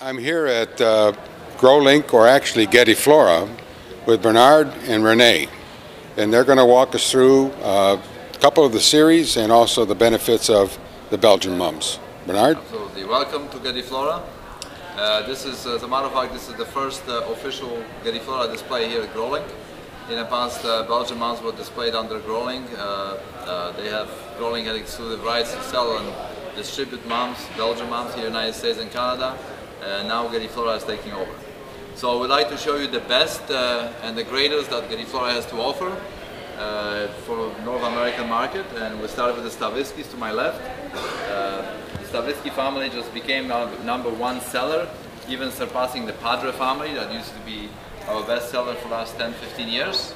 I'm here at uh, GroLink, or actually Gediflora, with Bernard and Renee. And they're going to walk us through uh, a couple of the series and also the benefits of the Belgian mums. Bernard? Absolutely. Welcome to Gediflora. Uh, this is, as a matter of fact, this is the first uh, official Gediflora display here at GroLink. In the past, uh, Belgian mums were displayed under GroLink. Uh, uh, they have GroLink had exclusive rights to sell and distribute mums, Belgian mums here in the United States and Canada. Uh, now Gediflora is taking over. So we'd like to show you the best uh, and the greatest that Gediflora has to offer uh, for the North American market. And we started with the Staviskis to my left. The Stavisky family just became our number one seller, even surpassing the Padre family that used to be our best seller for the last 10, 15 years.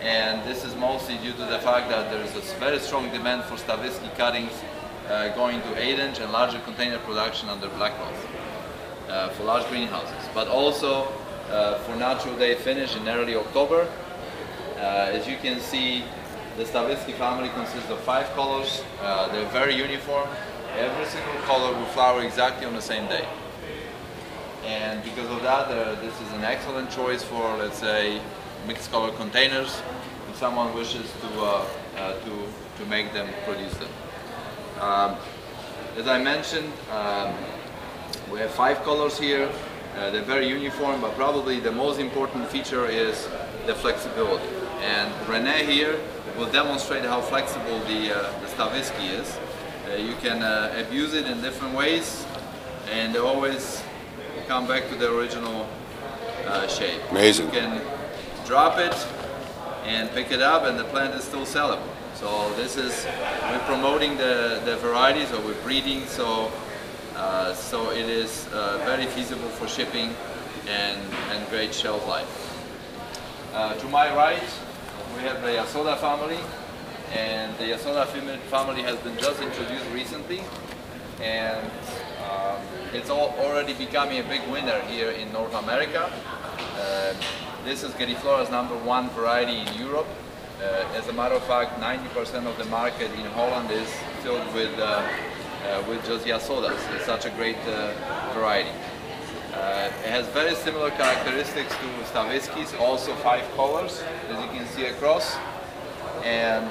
And this is mostly due to the fact that there is a very strong demand for Stavisky cuttings uh, going to 8 inch and larger container production under black Blackwells uh, for large greenhouses, but also uh, for natural day finish in early October. Uh, as you can see, the Stavisky family consists of five colors. Uh, they're very uniform. Every single color will flower exactly on the same day. And because of that, uh, this is an excellent choice for, let's say, mixed color containers if someone wishes to, uh, to, to make them, produce them. Um, as I mentioned, um, we have five colors here. Uh, they're very uniform, but probably the most important feature is the flexibility. And Rene here will demonstrate how flexible the, uh, the Stavisky is. Uh, you can uh, abuse it in different ways, and always come back to the original uh, shape. Amazing. You can drop it and pick it up, and the plant is still sellable. So this is, we're promoting the, the varieties, or we're breeding, so uh, so it is uh, very feasible for shipping and, and great shelf life. Uh, to my right, we have the Jasoda family, and the Jasoda family has been just introduced recently, and um, it's already becoming a big winner here in North America. Uh, this is Gediflora's number one variety in Europe. Uh, as a matter of fact, 90% of the market in Holland is filled with with Josiah sodas. It's such a great uh, variety. Uh, it has very similar characteristics to Staviskis, also five colors, as you can see across. And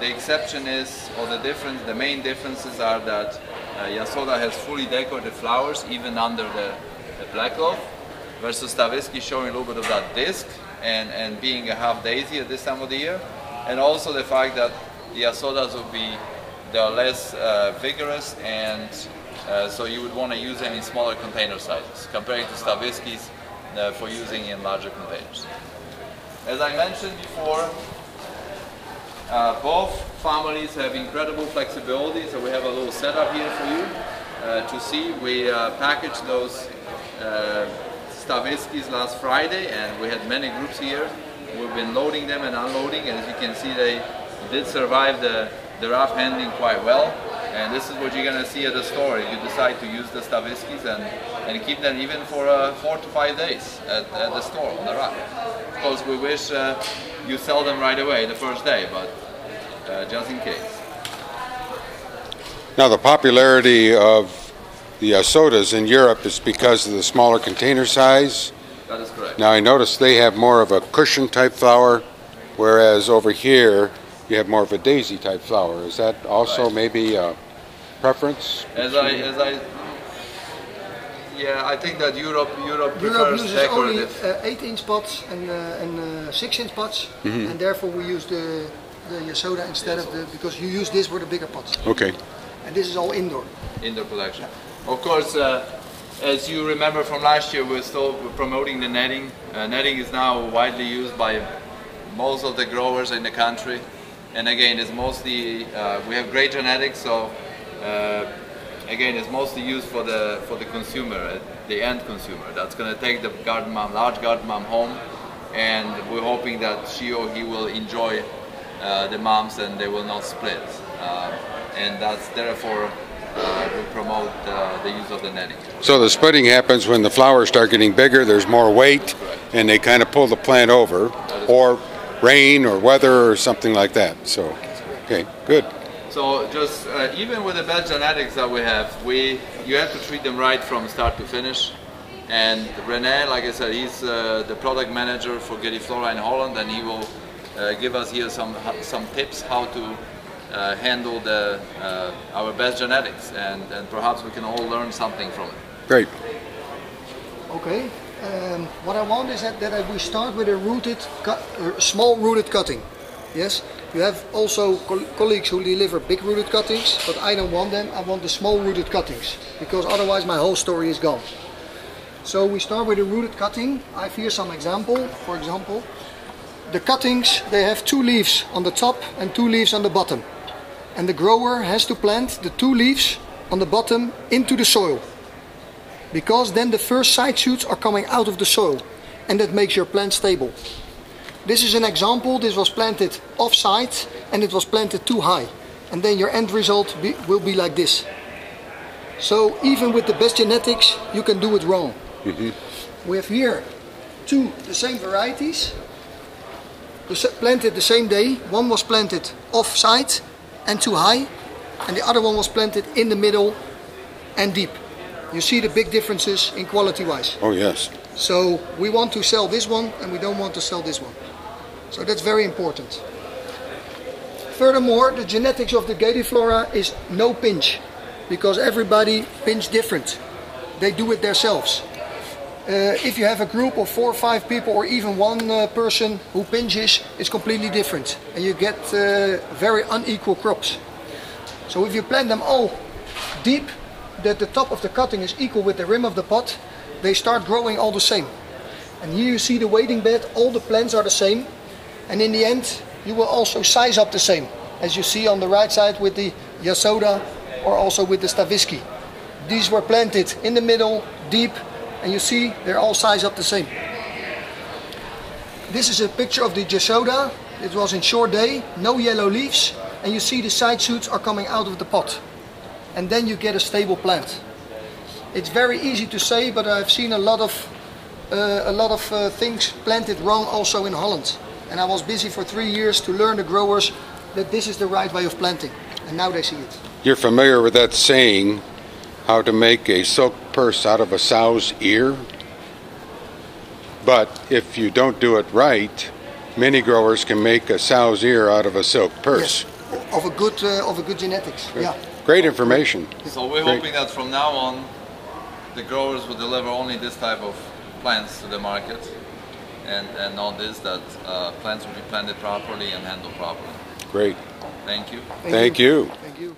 the exception is, or the difference, the main differences are that uh, Jasoda has fully decorated flowers even under the, the black cloth, versus Stavisky showing a little bit of that disc and, and being a half daisy at this time of the year. And also the fact that the Jasodas will be they're less uh, vigorous and uh, so you would want to use them in smaller container sizes compared to Staviskis uh, for using in larger containers. As I mentioned before, uh, both families have incredible flexibility, so we have a little setup here for you uh, to see. We uh, packaged those Staviskis last Friday and we had many groups here. We've been loading them and unloading and as you can see they did survive the the rough handling quite well. And this is what you're going to see at the store if you decide to use the Staviskis and, and keep them even for uh, four to five days at, at, the store on the rack. Of course, we wish uh, you sell them right away the first day, but uh, just in case. Now, the popularity of the uh, sodas in Europe is because of the smaller container size. That is correct. Now, I noticed they have more of a cushion type flower, whereas over here you have more of a daisy type flower. Is that also right. maybe a preference? As I, as I, yeah, I think that Europe, Europe, Europe uses decorative. only uh, eight-inch pots and uh, and uh, six-inch pots, mm -hmm. and therefore we use the the Jasoda instead of the because you use this for the bigger pots. Okay. And this is all indoor. Indoor production. Yeah. Of course. Uh, as you remember from last year, we're still promoting the netting. Uh, netting is now widely used by most of the growers in the country and again it's mostly uh, we have great genetics so uh, again it's mostly used for the for the consumer uh, the end consumer. That's going to take the garden mum large garden mum home and we're hoping that she or he will enjoy uh, the mums and they will not split. Uh, and that's therefore uh, we promote the use of the netting. So the splitting happens when the flowers start getting bigger, there's more weight, and they kind of pull the plant over, or rain or weather or something like that. So, okay, good. So just uh, even with the bad genetics that we have, we you have to treat them right from start to finish. And Rene, like I said, he's uh, the product manager for Gediflora in Holland, and he will uh, give us here some some tips how to uh, handle the uh, our best genetics, and, and perhaps we can all learn something from it. Great. Okay. Um, what I want is that, that we start with a rooted, uh, small rooted cutting. Yes. You have also col- colleagues who deliver big rooted cuttings, but I don't want them. I want the small rooted cuttings because otherwise my whole story is gone. So we start with a rooted cutting. I have here some example. For example, the cuttings they have two leaves on the top and two leaves on the bottom, and the grower has to plant the two leaves on the bottom into the soil because then the first side shoots are coming out of the soil and that makes your plant stable. This is an example, this was planted off-site and it was planted too high and then your end result be, will be like this. So even with the best genetics you can do it wrong. Mm-hmm. We have here two the same varieties planted the same day. One was planted off-site and too high and the other one was planted in the middle and deep. You see the big differences in quality wise. Oh, yes. So we want to sell this one and we don't want to sell this one. So that's very important. Furthermore, the genetics of the Gediflora is no pinch because everybody pinch different. They do it themselves. Uh, if you have a group of four or five people or even one uh, person who pinches, it's completely different and you get uh, very unequal crops. So if you plant them all deep, that the top of the cutting is equal with the rim of the pot, they start growing all the same. And here you see the waiting bed, all the plants are the same. And in the end, you will also size up the same, as you see on the right side with the Jasoda or also with the Stavisky. These were planted in the middle, deep, and you see they're all sized up the same. This is a picture of the Jasoda. It was in short day, no yellow leaves, and you see the side shoots are coming out of the pot. And then you get a stable plant. It's very easy to say, but I've seen a lot of uh, a lot of uh, things planted wrong also in Holland. And I was busy for three years to learn the growers that this is the right way of planting. And now they see it. You're familiar with that saying, how to make a silk purse out of a sow's ear? But if you don't do it right, many growers can make a sow's ear out of a silk purse. Yes, of a good uh, of a good genetics. Yeah. Great information. So we're Great. hoping that from now on, the growers will deliver only this type of plants to the market, and and not this that uh, plants will be planted properly and handled properly. Great. Thank you. Thank you. Thank you.